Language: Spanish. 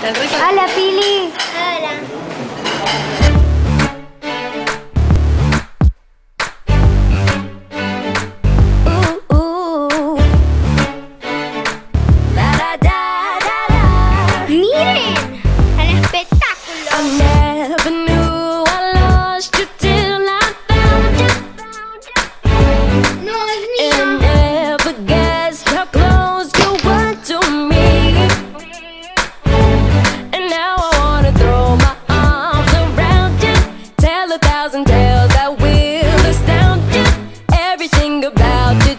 Hola, Pili. Hola. about it.